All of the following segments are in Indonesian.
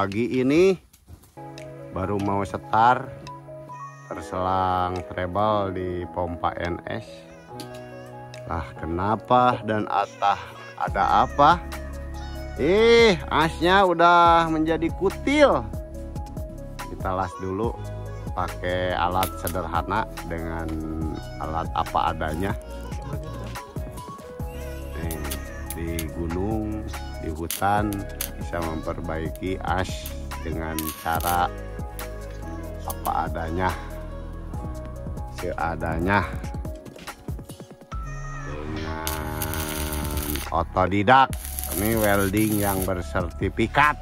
pagi ini baru mau setar terselang treble di pompa NS lah kenapa dan atah ada apa? Ih asnya udah menjadi kutil. Kita las dulu pakai alat sederhana dengan alat apa adanya. Nih, di gunung di hutan bisa memperbaiki as dengan cara apa adanya seadanya dengan otodidak ini welding yang bersertifikat.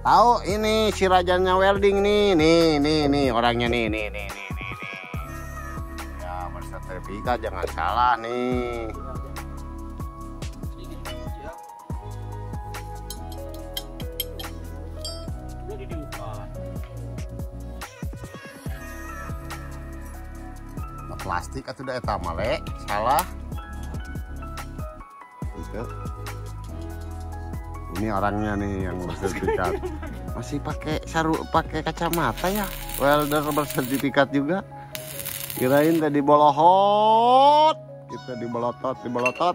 Tahu ini si rajanya welding nih nih nih nih orangnya nih nih nih nih nih, nih. ya bersertifikat jangan salah nih plastik atau udah eta male salah. Gitu ini orangnya nih yang bersertifikat. Masih pakai saru pakai kacamata ya? Welder bersertifikat juga. Kirain tadi bolohot kita dibolotot dibolotot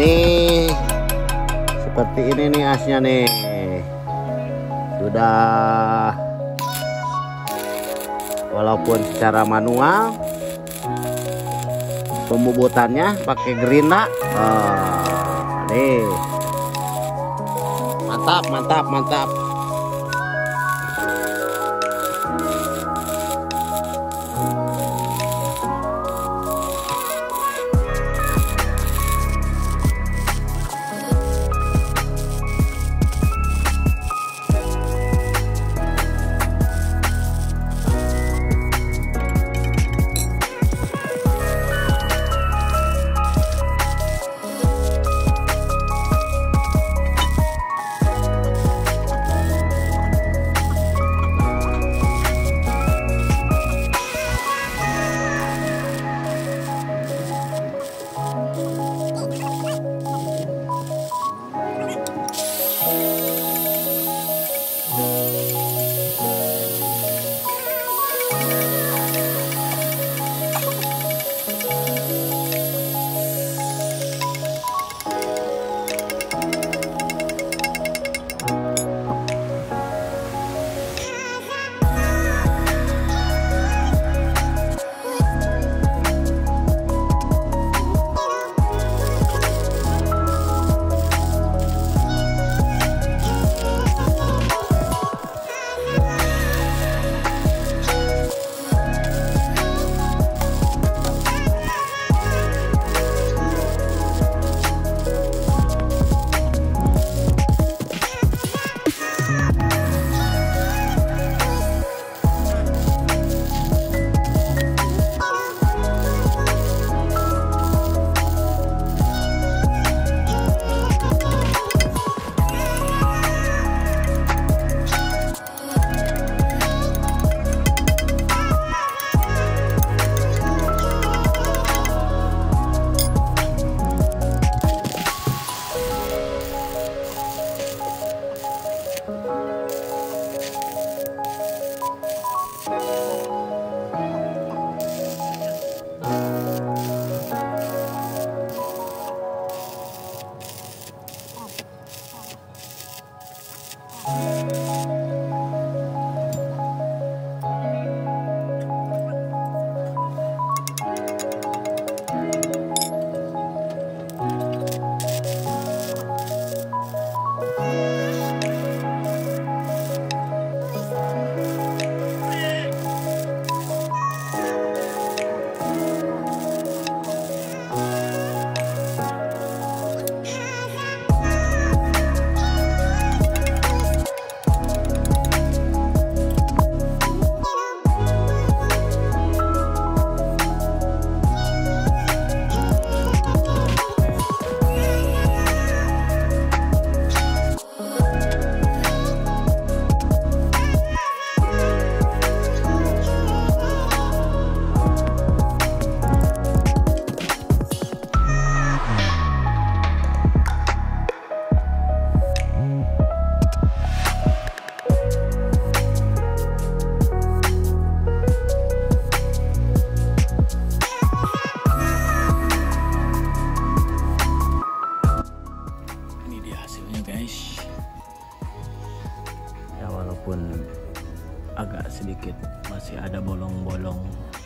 Ini seperti ini nih asnya nih. Sudah. Walaupun secara manual pembubutannya pakai gerinda. Oh, nih. Mantap mantap mantap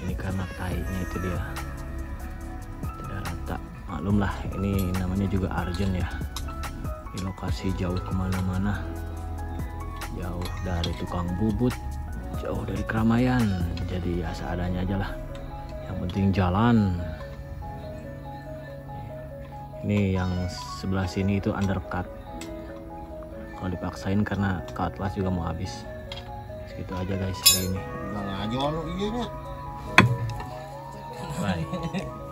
ini karena tainya itu dia. Tidak rata. Maklum lah ini namanya juga arjen ya. Di lokasi jauh ke mana-mana. Jauh dari tukang bubut jauh dari keramaian. Jadi ya seadanya aja lah. Yang penting jalan. Ini yang sebelah sini itu undercut. Kalau dipaksain karena cutlass juga mau habis. Segitu aja guys hari ini. Aja iya はい。